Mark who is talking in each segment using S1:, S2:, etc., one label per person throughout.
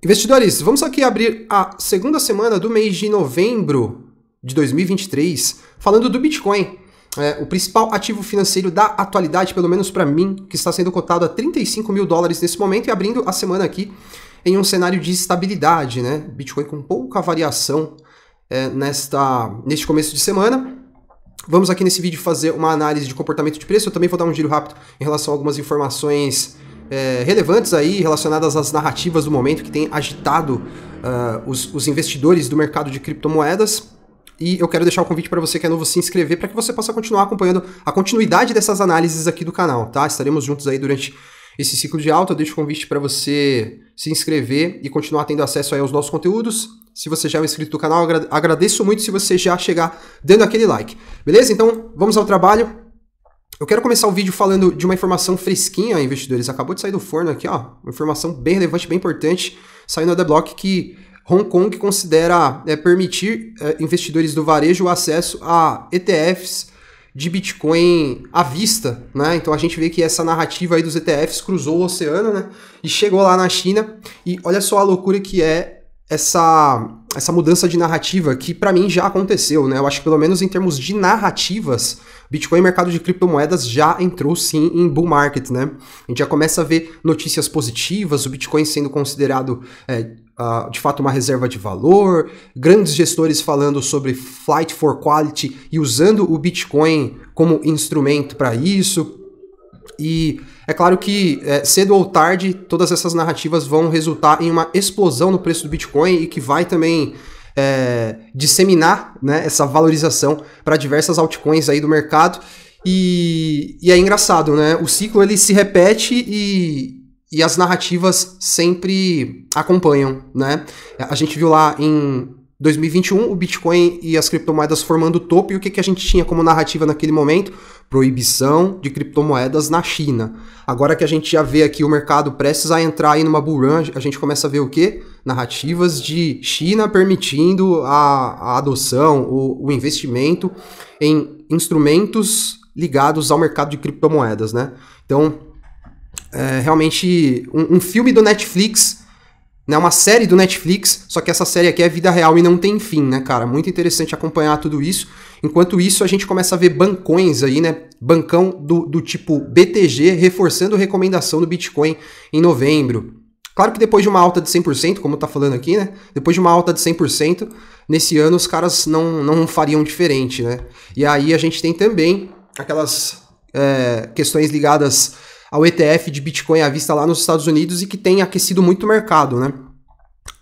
S1: Investidores, vamos aqui abrir a segunda semana do mês de novembro de 2023, falando do Bitcoin. É, o principal ativo financeiro da atualidade, pelo menos para mim, que está sendo cotado a 35 mil dólares nesse momento e abrindo a semana aqui em um cenário de estabilidade, né? Bitcoin com pouca variação é, nesta, neste começo de semana. Vamos aqui nesse vídeo fazer uma análise de comportamento de preço. Eu também vou dar um giro rápido em relação a algumas informações é, relevantes aí relacionadas às narrativas do momento que tem agitado uh, os, os investidores do mercado de criptomoedas. E eu quero deixar o convite para você que é novo se inscrever para que você possa continuar acompanhando a continuidade dessas análises aqui do canal, tá? Estaremos juntos aí durante esse ciclo de alta. Eu deixo o convite para você se inscrever e continuar tendo acesso aí aos nossos conteúdos. Se você já é um inscrito do canal, agradeço muito se você já chegar dando aquele like. Beleza? Então, vamos ao trabalho. Eu quero começar o vídeo falando de uma informação fresquinha, investidores. Acabou de sair do forno aqui, ó. Uma informação bem relevante, bem importante, saindo da Block que Hong Kong considera é, permitir é, investidores do varejo o acesso a ETFs de Bitcoin à vista, né? Então a gente vê que essa narrativa aí dos ETFs cruzou o oceano, né? E chegou lá na China. E olha só a loucura que é essa essa mudança de narrativa que para mim já aconteceu, né? Eu acho que pelo menos em termos de narrativas, Bitcoin, mercado de criptomoedas, já entrou sim em bull market, né? A gente já começa a ver notícias positivas, o Bitcoin sendo considerado é, uh, de fato uma reserva de valor, grandes gestores falando sobre flight for quality e usando o Bitcoin como instrumento para isso. E é claro que é, cedo ou tarde todas essas narrativas vão resultar em uma explosão no preço do Bitcoin e que vai também é, disseminar né, essa valorização para diversas altcoins aí do mercado. E, e, é engraçado, né? O ciclo ele se repete e, e as narrativas sempre acompanham, né? A gente viu lá em 2021 o Bitcoin e as criptomoedas formando o topo, e o que, que a gente tinha como narrativa naquele momento? Proibição de criptomoedas na China. Agora que a gente já vê aqui o mercado prestes a entrar aí numa bull run, a gente começa a ver o quê? Narrativas de China permitindo a, a adoção, o, o investimento em instrumentos ligados ao mercado de criptomoedas, né? Então, é realmente um, um filme do Netflix né, uma série do Netflix, só que essa série aqui é vida real e não tem fim, né, cara? Muito interessante acompanhar tudo isso. Enquanto isso, a gente começa a ver bancões aí, né? Bancão do, do tipo BTG reforçando recomendação do Bitcoin em novembro. Claro que depois de uma alta de 100%, como tá falando aqui, né? Depois de uma alta de 100%, nesse ano os caras não, não fariam diferente, né? E aí a gente tem também aquelas é, questões ligadas ao ETF de Bitcoin à vista lá nos Estados Unidos e que tem aquecido muito o mercado, né?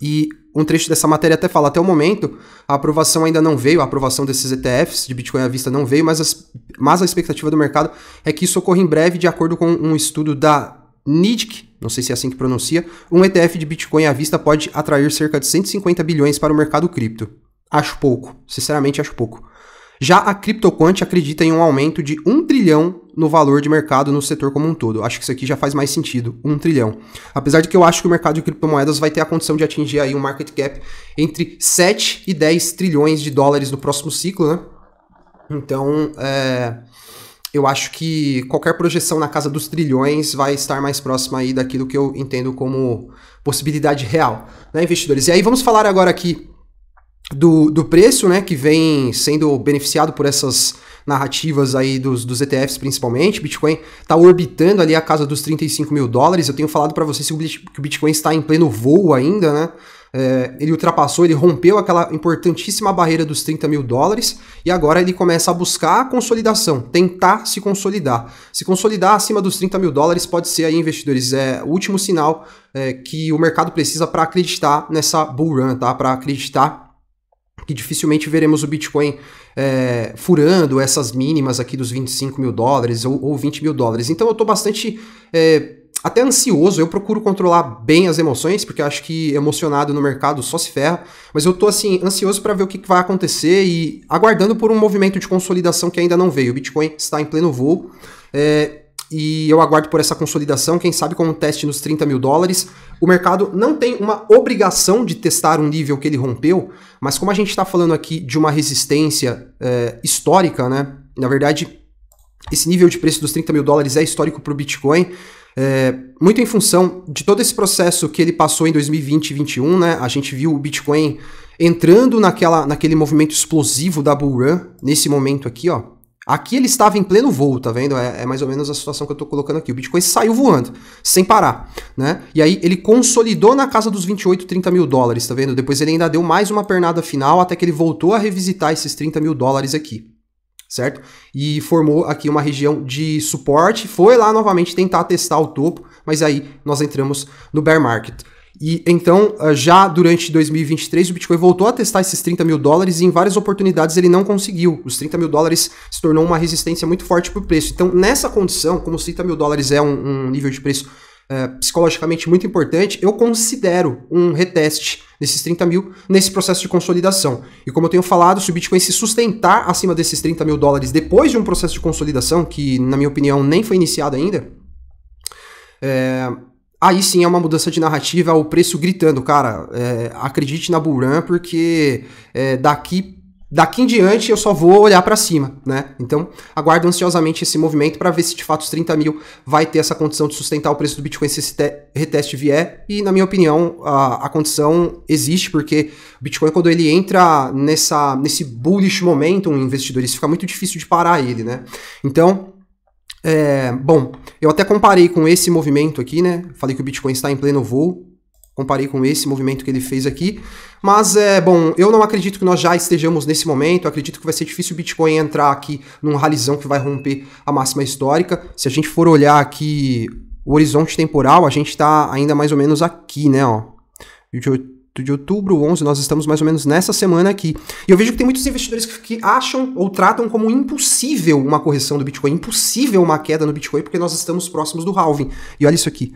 S1: E um trecho dessa matéria até fala, até o momento, a aprovação ainda não veio, a aprovação desses ETFs de Bitcoin à vista não veio, mas, as, mas a expectativa do mercado é que isso ocorra em breve, de acordo com um estudo da NIDC, não sei se é assim que pronuncia, um ETF de Bitcoin à vista pode atrair cerca de 150 bilhões para o mercado cripto. Acho pouco, sinceramente acho pouco. Já a CryptoQuant acredita em um aumento de 1 trilhão no valor de mercado no setor como um todo. Acho que isso aqui já faz mais sentido, 1 trilhão. Apesar de que eu acho que o mercado de criptomoedas vai ter a condição de atingir aí um market cap entre 7 e 10 trilhões de dólares no próximo ciclo, né? Então, é, eu acho que qualquer projeção na casa dos trilhões vai estar mais próxima aí daquilo que eu entendo como possibilidade real, né, investidores? E aí vamos falar agora aqui do, do preço, né, que vem sendo beneficiado por essas narrativas aí dos, dos ETFs principalmente. Bitcoin está orbitando ali a casa dos 35 mil dólares. Eu tenho falado para vocês que o Bitcoin está em pleno voo ainda, né? É, ele ultrapassou, ele rompeu aquela importantíssima barreira dos 30 mil dólares e agora ele começa a buscar a consolidação, tentar se consolidar. Se consolidar acima dos 30 mil dólares pode ser aí, investidores, é o último sinal é, que o mercado precisa para acreditar nessa bull run, tá? Para acreditar que dificilmente veremos o Bitcoin é, furando essas mínimas aqui dos 25 mil dólares ou, ou 20 mil dólares. Então eu estou bastante é, até ansioso, eu procuro controlar bem as emoções, porque acho que emocionado no mercado só se ferra, mas eu estou assim ansioso para ver o que, que vai acontecer e aguardando por um movimento de consolidação que ainda não veio. O Bitcoin está em pleno voo. É, e eu aguardo por essa consolidação, quem sabe com um teste nos 30 mil dólares. O mercado não tem uma obrigação de testar um nível que ele rompeu, mas como a gente está falando aqui de uma resistência é, histórica, né? Na verdade, esse nível de preço dos 30 mil dólares é histórico para o Bitcoin. É, muito em função de todo esse processo que ele passou em 2020 e 2021, né? A gente viu o Bitcoin entrando naquela, naquele movimento explosivo da bull run, nesse momento aqui, ó. Aqui ele estava em pleno voo, tá vendo? É, é mais ou menos a situação que eu estou colocando aqui. O Bitcoin saiu voando, sem parar, né? E aí ele consolidou na casa dos 28, 30 mil dólares, tá vendo? Depois ele ainda deu mais uma pernada final até que ele voltou a revisitar esses 30 mil dólares aqui, certo? E formou aqui uma região de suporte, foi lá novamente tentar testar o topo, mas aí nós entramos no bear market. E então, ah, já durante 2023, o Bitcoin voltou a testar esses 30 mil dólares e em várias oportunidades ele não conseguiu. Os 30 mil dólares se tornou uma resistência muito forte para o preço. Então, nessa condição, como os 30 mil dólares é um, um nível de preço é, psicologicamente muito importante, eu considero um reteste desses 30 mil nesse processo de consolidação. E como eu tenho falado, se o Bitcoin se sustentar acima desses 30 mil dólares depois de um processo de consolidação, que na minha opinião nem foi iniciado ainda, é, Aí sim é uma mudança de narrativa, o preço gritando, cara, é, acredite na Bullrun, porque é, daqui daqui em diante eu só vou olhar para cima, né? Então, aguardo ansiosamente esse movimento para ver se de fato os 30 mil vai ter essa condição de sustentar o preço do Bitcoin se esse reteste vier. E, na minha opinião, a, a condição existe, porque o Bitcoin, quando ele entra nessa, nesse bullish momentum, investidores, fica muito difícil de parar ele, né? Então, é, bom, eu até comparei com esse movimento aqui, né? Falei que o Bitcoin está em pleno voo. Comparei com esse movimento que ele fez aqui. Mas, é, bom, eu não acredito que nós já estejamos nesse momento. Eu acredito que vai ser difícil o Bitcoin entrar aqui num ralizão que vai romper a máxima histórica. Se a gente for olhar aqui o horizonte temporal, a gente está ainda mais ou menos aqui, né? Ó de outubro 11, nós estamos mais ou menos nessa semana aqui. E eu vejo que tem muitos investidores que, que, acham ou tratam como impossível uma correção do Bitcoin, impossível uma queda no Bitcoin, porque nós estamos próximos do halving. E olha isso aqui.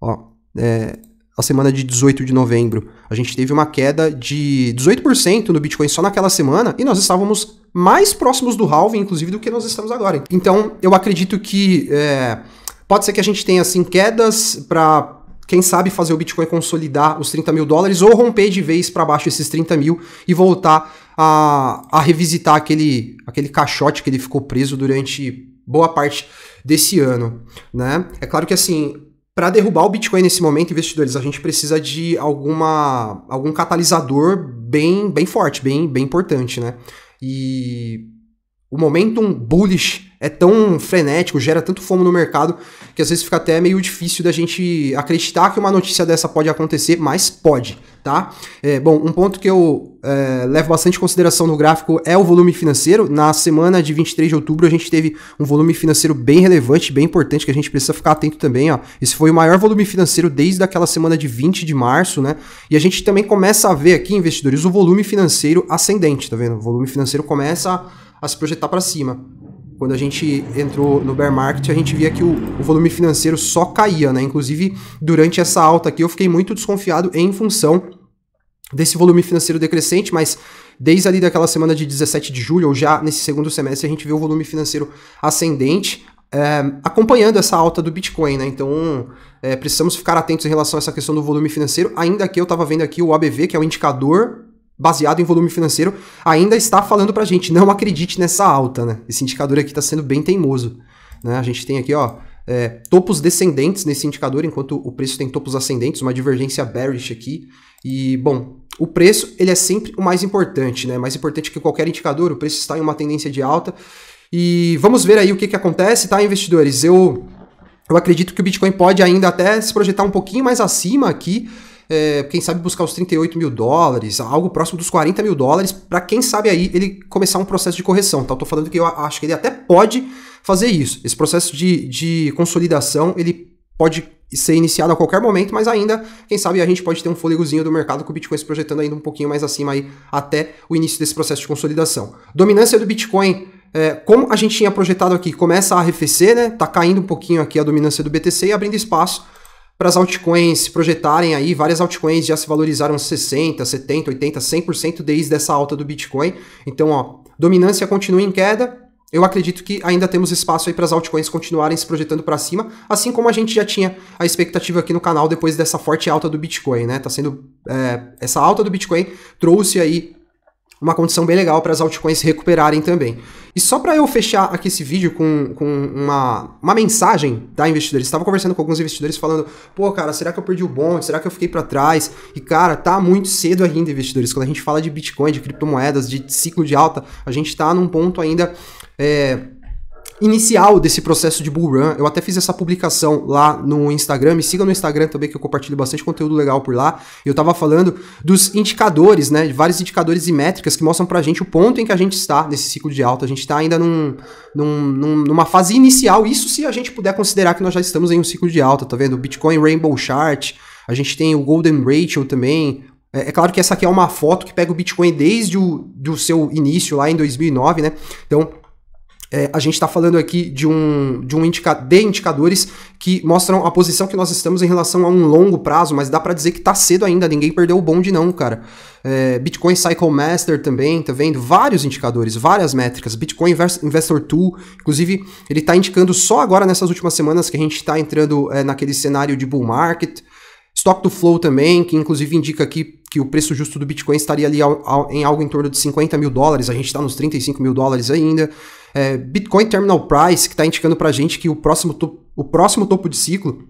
S1: Ó, é, a semana de 18 de novembro, a gente teve uma queda de 18% no Bitcoin só naquela semana, e nós estávamos mais próximos do halving, inclusive, do que nós estamos agora. Então, eu acredito que é, pode ser que a gente tenha, assim, quedas para quem sabe fazer o Bitcoin consolidar os 30 mil dólares ou romper de vez para baixo esses 30 mil e voltar a, a revisitar aquele, aquele caixote que ele ficou preso durante boa parte desse ano, né? É claro que assim, para derrubar o Bitcoin nesse momento, investidores, a gente precisa de alguma algum catalisador bem bem forte, bem bem importante, né? E o momentum bullish é tão frenético, gera tanto fomo no mercado, que às vezes fica até meio difícil da gente acreditar que uma notícia dessa pode acontecer, mas pode, tá? É, bom, um ponto que eu é, levo bastante consideração no gráfico é o volume financeiro. Na semana de 23 de outubro, a gente teve um volume financeiro bem relevante, bem importante, que a gente precisa ficar atento também, ó. Esse foi o maior volume financeiro desde aquela semana de 20 de março, né? E a gente também começa a ver aqui, investidores, o volume financeiro ascendente, tá vendo? O volume financeiro começa a se projetar para cima quando a gente entrou no bear market, a gente via que o, o, volume financeiro só caía, né? Inclusive, durante essa alta aqui, eu fiquei muito desconfiado em função desse volume financeiro decrescente, mas desde ali daquela semana de 17 de julho, ou já nesse segundo semestre, a gente vê o volume financeiro ascendente, é, acompanhando essa alta do Bitcoin, né? Então, é, precisamos ficar atentos em relação a essa questão do volume financeiro, ainda que eu estava vendo aqui o ABV, que é o indicador baseado em volume financeiro, ainda está falando pra gente, não acredite nessa alta, né? Esse indicador aqui está sendo bem teimoso. Né? A gente tem aqui, ó, é, topos descendentes nesse indicador, enquanto o preço tem topos ascendentes, uma divergência bearish aqui. E, bom, o preço, ele é sempre o mais importante, né? Mais importante que qualquer indicador, o preço está em uma tendência de alta. E vamos ver aí o que, que acontece, tá, investidores? Eu, eu acredito que o Bitcoin pode ainda até se projetar um pouquinho mais acima aqui, é, quem sabe buscar os 38 mil dólares, algo próximo dos 40 mil dólares, para quem sabe aí ele começar um processo de correção. Então, eu tô falando que eu acho que ele até pode fazer isso. Esse processo de, de consolidação, ele pode ser iniciado a qualquer momento, mas ainda, quem sabe, a gente pode ter um fôlegozinho do mercado com o Bitcoin se projetando ainda um pouquinho mais acima aí até o início desse processo de consolidação. Dominância do Bitcoin, é, como a gente tinha projetado aqui, começa a arrefecer, né? Tá caindo um pouquinho aqui a dominância do BTC e abrindo espaço para as altcoins se projetarem aí, várias altcoins já se valorizaram 60, 70, 80, 100% desde essa alta do Bitcoin. Então, ó, dominância continua em queda. Eu acredito que ainda temos espaço aí para as altcoins continuarem se projetando para cima, assim como a gente já tinha a expectativa aqui no canal depois dessa forte alta do Bitcoin, né? Tá sendo é, essa alta do Bitcoin trouxe aí uma condição bem legal para as altcoins recuperarem também. E só para eu fechar aqui esse vídeo com, com uma, uma mensagem da investidores, estava conversando com alguns investidores falando, pô, cara, será que eu perdi o bonde? Será que eu fiquei para trás? E cara, tá muito cedo ainda, investidores. Quando a gente fala de Bitcoin, de criptomoedas, de ciclo de alta, a gente está num ponto ainda é, inicial desse processo de bull run. Eu até fiz essa publicação lá no Instagram. Me siga no Instagram também, que eu compartilho bastante conteúdo legal por lá. Eu tava falando dos indicadores, né? De vários indicadores e métricas que mostram pra gente o ponto em que a gente está nesse ciclo de alta. A gente tá ainda num, num, numa fase inicial. Isso se a gente puder considerar que nós já estamos em um ciclo de alta, tá vendo? Bitcoin Rainbow Chart. A gente tem o Golden Ratio também, é, é, claro que essa aqui é uma foto que pega o Bitcoin desde o do seu início lá em 2009, né? Então, é, a gente está falando aqui de um, de um indica de indicadores que mostram a posição que nós estamos em relação a um longo prazo, mas dá para dizer que tá cedo ainda, ninguém perdeu o bonde não, cara. É, Bitcoin Cycle Master também, tá vendo? Vários indicadores, várias métricas. Bitcoin Investor Tool, inclusive, ele tá indicando só agora nessas últimas semanas que a gente está entrando é, naquele cenário de bull market. Stock to Flow também, que inclusive indica aqui que o preço justo do Bitcoin estaria ali ao, ao, em algo em torno de 50 mil dólares, a gente está nos 35 mil dólares ainda. É, Bitcoin Terminal Price, que está indicando para a gente que o próximo, topo, o próximo topo de ciclo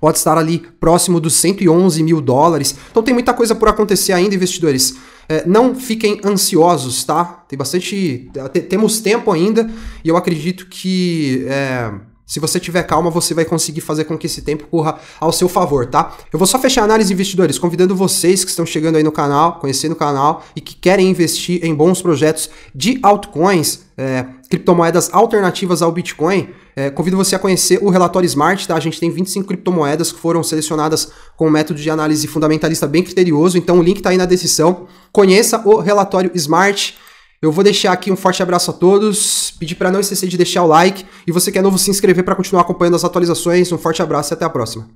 S1: pode estar ali próximo dos 111 mil dólares. Então tem muita coisa por acontecer ainda, investidores. É, não fiquem ansiosos, tá? Tem bastante. Temos tempo ainda e eu acredito que. É, se você tiver calma, você vai conseguir fazer com que esse tempo corra ao seu favor, tá? Eu vou só fechar a análise investidores, convidando vocês que estão chegando aí no canal, conhecendo o canal e que querem investir em bons projetos de altcoins, é, criptomoedas alternativas ao Bitcoin. É, convido você a conhecer o relatório Smart, tá? A gente tem 25 criptomoedas que foram selecionadas com um método de análise fundamentalista bem criterioso, então o link está aí na descrição. Conheça o relatório Smart. Eu vou deixar aqui um forte abraço a todos, pedir para não esquecer de deixar o like e você que é novo se inscrever para continuar acompanhando as atualizações. Um forte abraço e até a próxima.